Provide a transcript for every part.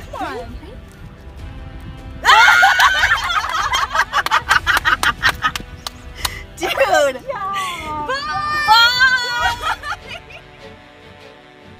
Come on. Dude.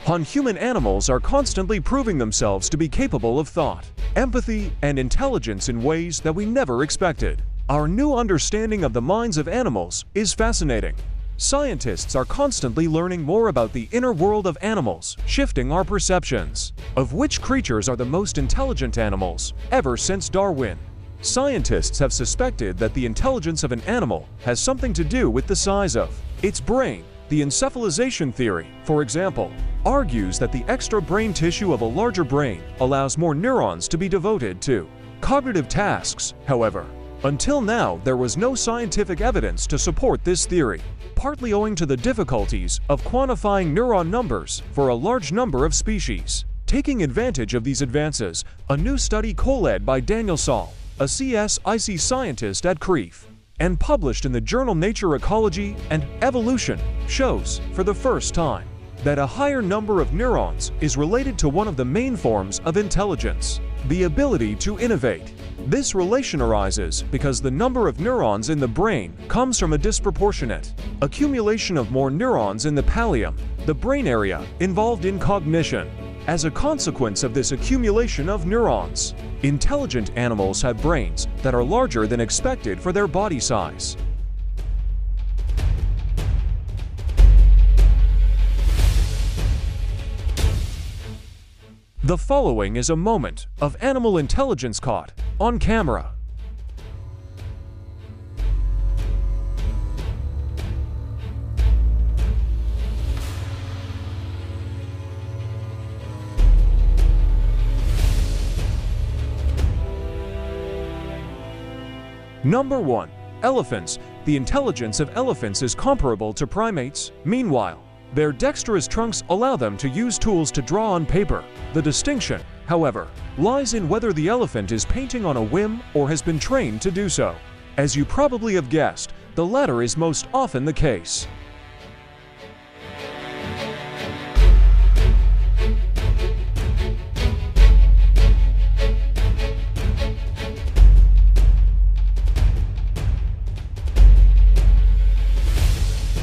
Non-human animals are constantly proving themselves to be capable of thought, empathy, and intelligence in ways that we never expected. Our new understanding of the minds of animals is fascinating. Scientists are constantly learning more about the inner world of animals, shifting our perceptions of which creatures are the most intelligent animals ever since Darwin. Scientists have suspected that the intelligence of an animal has something to do with the size of its brain. The encephalization theory, for example, argues that the extra brain tissue of a larger brain allows more neurons to be devoted to cognitive tasks, however. Until now, there was no scientific evidence to support this theory, partly owing to the difficulties of quantifying neuron numbers for a large number of species. Taking advantage of these advances, a new study co-led by Daniel Sol, a CSIC scientist at CREAF, and published in the journal Nature Ecology and Evolution, shows, for the first time, that a higher number of neurons is related to one of the main forms of intelligence, the ability to innovate. This relation arises because the number of neurons in the brain comes from a disproportionate accumulation of more neurons in the pallium, the brain area involved in cognition. As a consequence of this accumulation of neurons, intelligent animals have brains that are larger than expected for their body size. The following is a moment of animal intelligence caught on camera. Number 1. Elephants. The intelligence of elephants is comparable to primates. Meanwhile, their dexterous trunks allow them to use tools to draw on paper. The distinction, however, lies in whether the elephant is painting on a whim or has been trained to do so. As you probably have guessed, the latter is most often the case.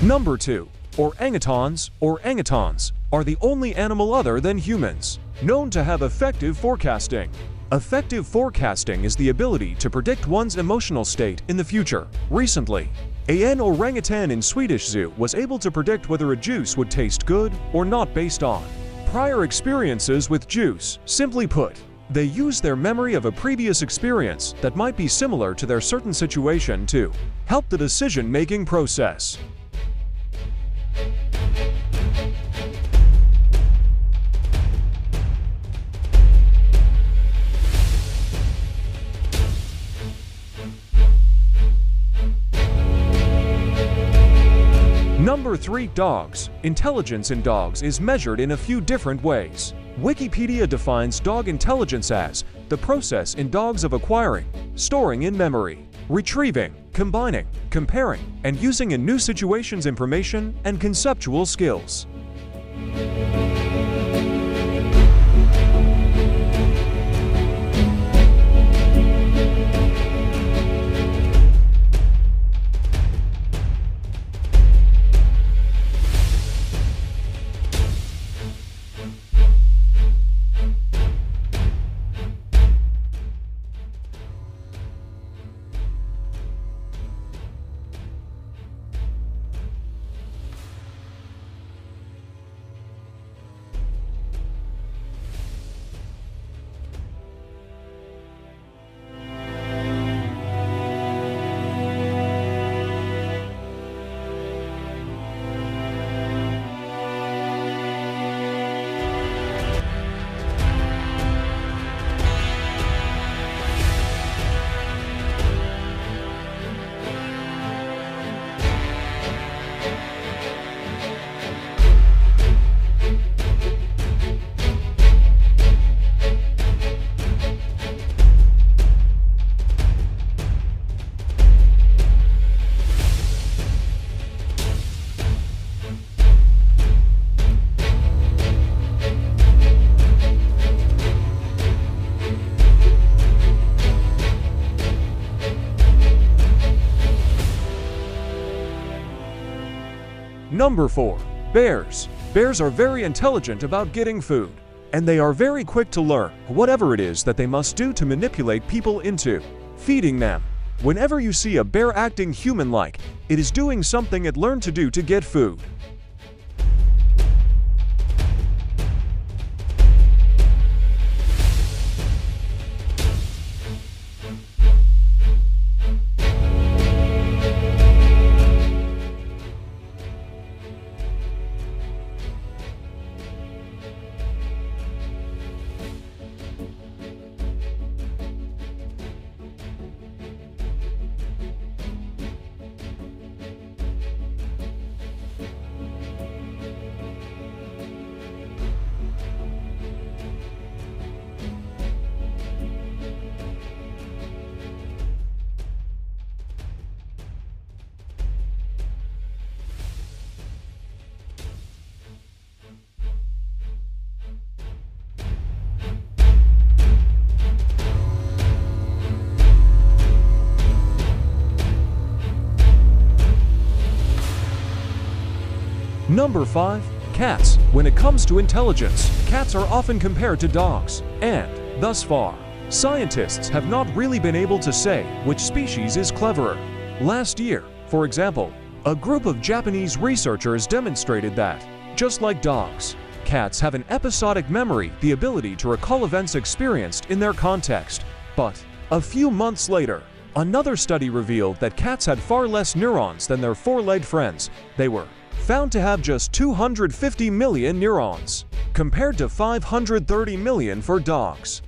Number 2. Orangutans or angutans are the only animal other than humans known to have effective forecasting. Effective forecasting is the ability to predict one's emotional state in the future. Recently, an orangutan in Swedish zoo was able to predict whether a juice would taste good or not based on prior experiences with juice. Simply put, they use their memory of a previous experience that might be similar to their certain situation to help the decision-making process. Number 3 Dogs. Intelligence in dogs is measured in a few different ways. Wikipedia defines dog intelligence as the process in dogs of acquiring, storing in memory, retrieving, combining, comparing, and using in new situations information and conceptual skills. Number 4. Bears. Bears are very intelligent about getting food, and they are very quick to learn whatever it is that they must do to manipulate people into feeding them. Whenever you see a bear acting human-like, it is doing something it learned to do to get food. Number 5. Cats. When it comes to intelligence, cats are often compared to dogs. And, thus far, scientists have not really been able to say which species is cleverer. Last year, for example, a group of Japanese researchers demonstrated that, just like dogs, cats have an episodic memory, the ability to recall events experienced in their context. But, a few months later, another study revealed that cats had far less neurons than their four-legged friends. They were found to have just 250 million neurons, compared to 530 million for dogs.